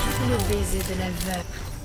Plus aisée de la veuve.